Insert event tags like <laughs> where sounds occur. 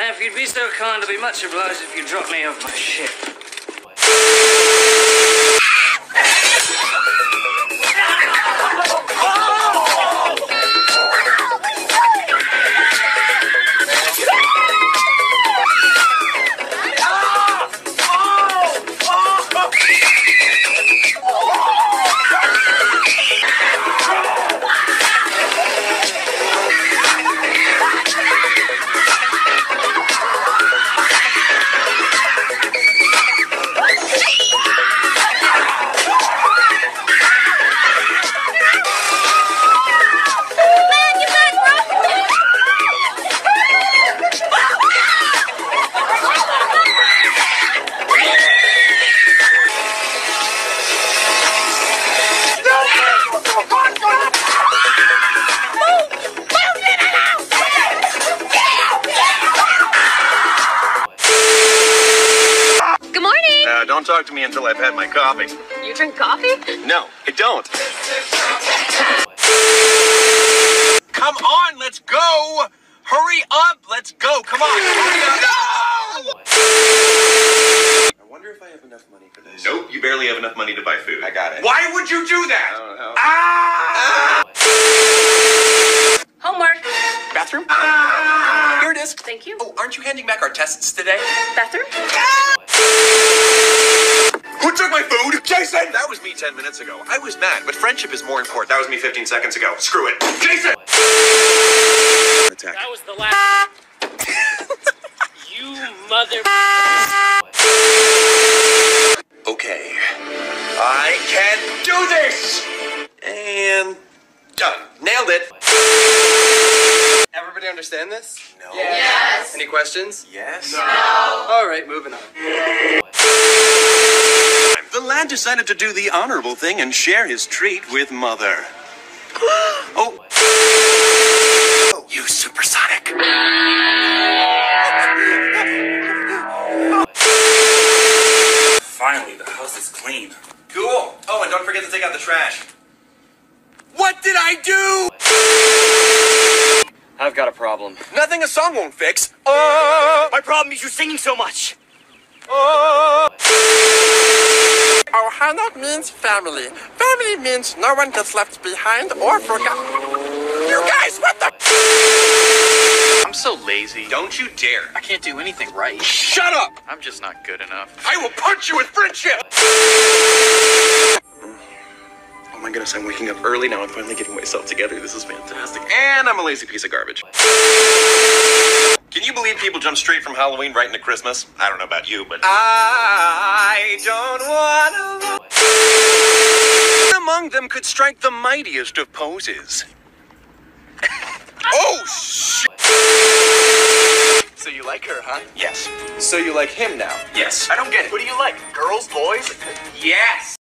Now, if you'd be so kind, I'd be much obliged if you'd drop me off my ship. Don't talk to me until I've had my coffee. You drink coffee? No, I don't. Come on, let's go! Hurry up, let's go! Come on! Hurry up! No! I wonder if I have enough money for this. Nope, you barely have enough money to buy food. I got it. Why would you do that? I don't know. Ah! Homework. Bathroom? Here it is. Thank you. Oh, aren't you handing back our tests today? Bathroom? Who took my food? Jason! That was me 10 minutes ago. I was mad, but friendship is more important. That was me 15 seconds ago. Screw it. Jason! Attack. That was the last. <laughs> you mother. Okay. I can do this! And done. Nailed it. Everybody understand this? No. Yes. Any questions? Yes. No. All right, moving on. The lad decided to do the honorable thing and share his treat with Mother. <gasps> oh. You supersonic. Finally, the house is clean. Cool. Oh, and don't forget to take out the trash. What did I do? I've got a problem. Nothing a song won't fix. Oh, My problem is you singing so much. oh. Oh, Hanok means family. Family means no one gets left behind or forgotten. You guys, what the? I'm so lazy. Don't you dare. I can't do anything right. Shut up! I'm just not good enough. I will punch you with friendship! Oh my goodness, I'm waking up early now I'm finally getting myself together. This is fantastic. And I'm a lazy piece of garbage. Can you believe people jump straight from Halloween right into Christmas? I don't know about you, but. I don't wanna. Among them could strike the mightiest of poses. Oh, shit! So you like her, huh? Yes. So you like him now? Yes. I don't get it. Who do you like? Girls, boys? Yes!